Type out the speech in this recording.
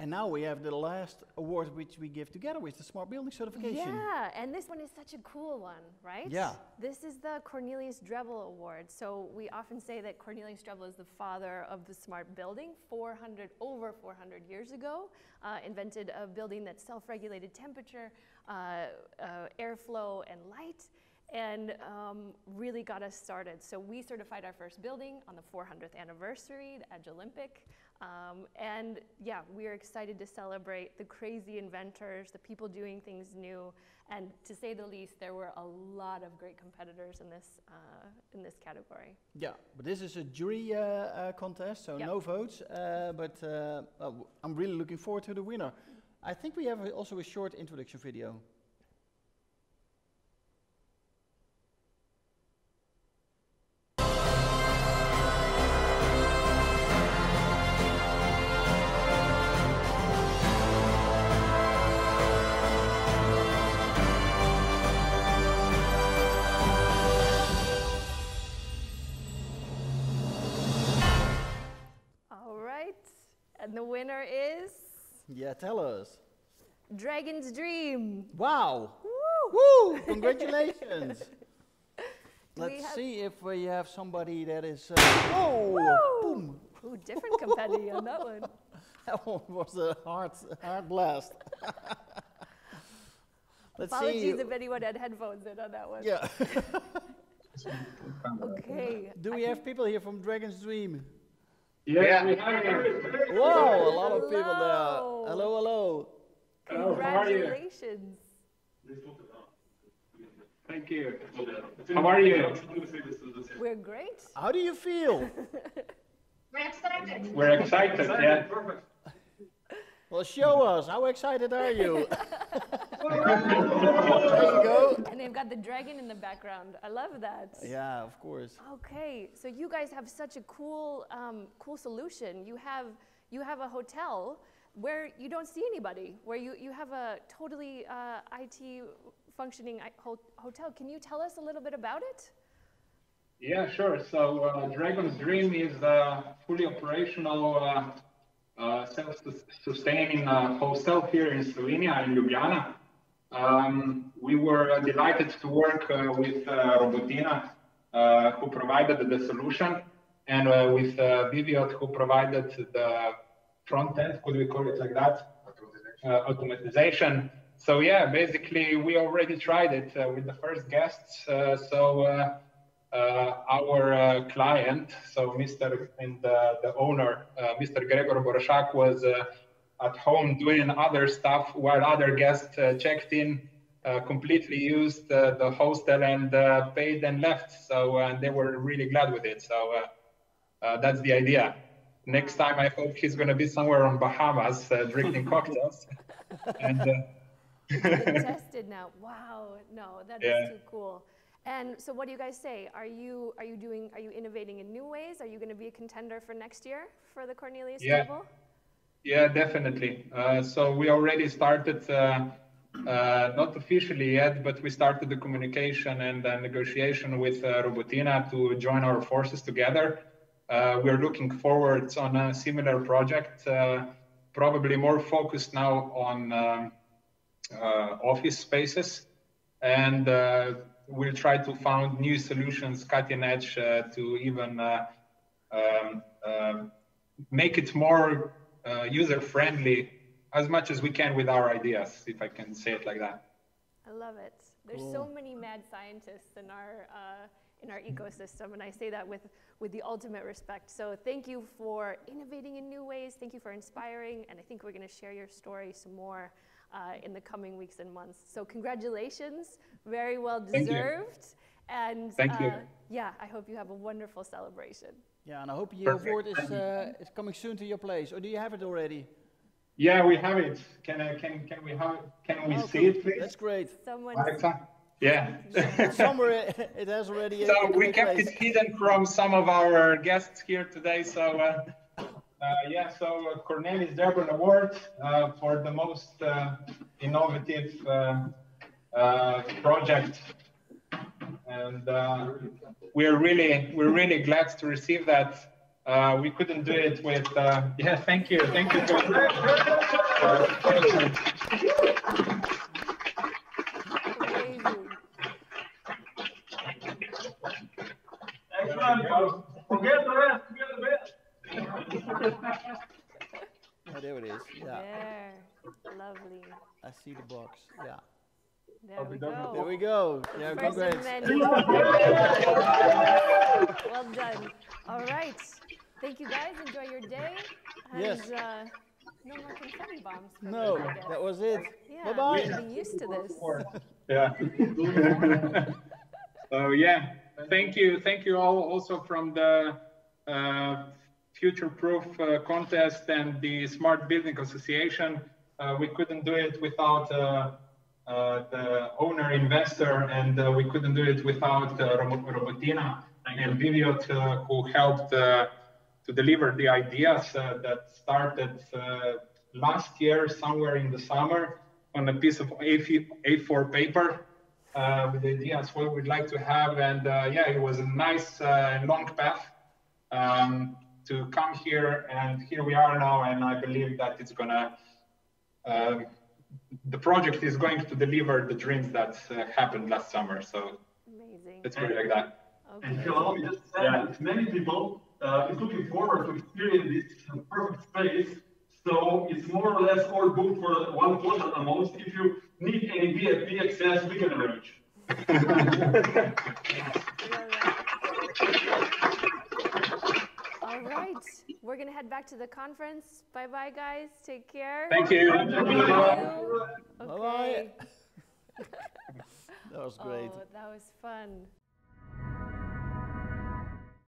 And now we have the last award which we give together with the Smart Building Certification. Yeah, and this one is such a cool one, right? Yeah. This is the Cornelis Drebbel Award. So we often say that Cornelis Drebbel is the father of the smart building. 400, over 400 years ago, uh, invented a building that self-regulated temperature, uh, uh, airflow, and light and um, really got us started. So we certified our first building on the 400th anniversary, the Edge Olympic. Um, and yeah, we're excited to celebrate the crazy inventors, the people doing things new, and to say the least, there were a lot of great competitors in this uh, in this category. Yeah, but this is a jury uh, uh, contest, so Yep. no votes. Uh, but uh, well, I'm really looking forward to the winner. I think we have also a short introduction video. Yeah, tell us. Dragons Dream. Wow! Woo! Woo! Congratulations! Let's see if we have somebody that is. Uh, whoa! Woo! Boom! Ooh, different competitive on that one. That one was a hard, hard blast. Let's Apologies see. if anyone had headphones in on that one. Yeah. Okay. Do we have people here from Dragons Dream? Yeah, we have you. Whoa! A lot of people Hello. there. Hello, hello. Hello, how are you? Congratulations. Thank you. How are you? We're great. How do you feel? We're excited. We're excited, yeah. well, show us. How excited are you? there you go. And they've got the dragon in the background. I love that. Yeah, of course. Okay, so you guys have such a cool, um, cool solution. You have you have a hotel where you don't see anybody, where you, you have a totally uh, IT functioning hotel. Can you tell us a little bit about it? Yeah, sure. So uh, Dragons Dream is a fully operational, uh, uh, self-sustaining uh, hostel here in Slovenia, in Ljubljana. Um, we were uh, delighted to work uh, with uh, Robotina, uh, who provided the solution, and uh, with uh, Viviot, who provided the front end, could we call it like that? uh, automatization. So yeah, basically we already tried it uh, with the first guests. Uh, so uh, uh, our uh, client, so Mr. and uh, the owner, uh, Mr. Gregor Borshak was uh, at home doing other stuff while other guests uh, checked in, uh, completely used uh, the hostel and uh, paid and left. So uh, they were really glad with it. So uh, uh, that's the idea. Next time, I hope he's going to be somewhere on Bahamas uh, drinking cocktails. and uh, tested now. Wow, no, that is Yeah. too cool. And so, what do you guys say? Are you are you doing? Are you innovating in new ways? Are you going to be a contender for next year for the Cornelis Yeah. Table? Yeah, definitely. Uh, so we already started, uh, uh, not officially yet, but we started the communication and the negotiation with uh, Robotina to join our forces together. Uh, we're looking forward on a similar project, uh, probably more focused now on um, office spaces, and we'll try to find new solutions, cutting edge, to even um, um, make it more uh, user friendly as much as we can with our ideas, if I can say it like that. I love it. There's so many mad scientists in our uh, in our ecosystem, and I say that with with the ultimate respect. So thank you for innovating in new ways. Thank you for inspiring, and I think we're going to share your story some more uh, in the coming weeks and months. So congratulations, very well you. deserved. And Thank you. uh, yeah, I hope you have a wonderful celebration. Yeah, and I hope your Perfect. award is, uh, is coming soon to your place. Or do you have it already? Yeah, we have it. Can I, can can we have can we Oh, see cool. it, please? That's great. Someone. Yeah. Somewhere it- it has already. so uh, we kept place. it hidden from some of our guests here today. So uh, uh, yeah, so uh, Cornelis Drebbel Award uh, for the most uh, innovative uh, uh, project, and uh, we're really we're really glad to receive that. Uh, we couldn't do it with. Uh, yeah, thank you, thank you. Amazing. Excellent. Forget the rest. Forget the best. Oh, there it is. Yeah, There. Lovely. I see the box. Yeah. There we go. There we go. Yeah, First congrats. well done. All right. Thank you guys. Enjoy your day. And, Yes. Uh, no more confetti bombs. for me, No, I that was it. Yeah, Bye-bye. I'm getting used to this. Yeah. so yeah, thank you, thank you all also from the uh, Future Proof uh, contest and the Smart Building Association. Uh, we couldn't do it without uh, the owner investor, and uh, we couldn't do it without uh, Robo- Robotina and Viviot, uh, who helped uh, to deliver the ideas uh, that started uh, last year, somewhere in the summer, on a piece of A4 A4 paper uh, with the ideas what we'd like to have. And uh, yeah, it was a nice uh, long path um, to come here, and here we are now. And I believe that it's gonna. Um, the project is going to deliver the dreams that uh, happened last summer. So Amazing. let's put it like that. And if Okay. you allow me just to say that many people uh, is looking forward to experience this perfect space. So it's more or less all booked for one quarter at the most. If you need any VIP access, we can arrange. All right. We're going to head back to the conference. Bye bye, guys. Take care. Thank you. Thank you. Bye-bye. Okay. That was great. Oh, that was fun.